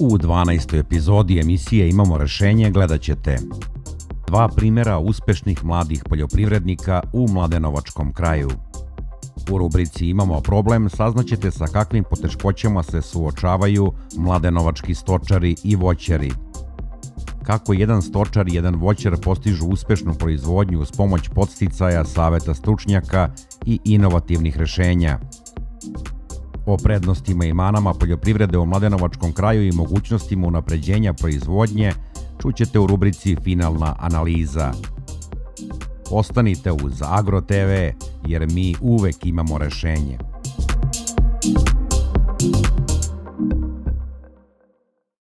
U 12. epizodi emisije Imamo rešenje gledat ćete dva primjera uspešnih mladih poljoprivrednika u Mladenovačkom kraju. U rubrici Imamo problem saznaćete sa kakvim poteškoćama se suočavaju mladenovački stočari i voćari. Kako jedan stočar i jedan voćar postižu uspešnu proizvodnju uz pomoć podsticaja, saveta stručnjaka i inovativnih rešenja – O prednostima i manama poljoprivrede u Mladenovačkom kraju i mogućnostima unapređenja proizvodnje čućete u rubrici Finalna analiza. Ostanite uz Agro TV jer mi uvek imamo rešenje. Thank you